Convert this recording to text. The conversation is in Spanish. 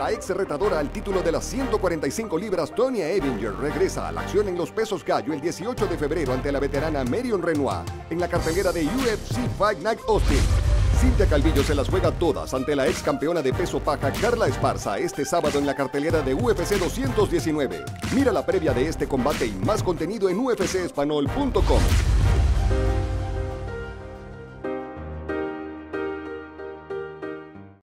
La ex retadora al título de las 145 libras, Tonya Evinger, regresa a la acción en los pesos gallo el 18 de febrero ante la veterana Marion Renoir en la cartelera de UFC Fight Night Austin. Cintia Calvillo se las juega todas ante la ex campeona de peso paja Carla Esparza este sábado en la cartelera de UFC 219. Mira la previa de este combate y más contenido en ufcespanol.com.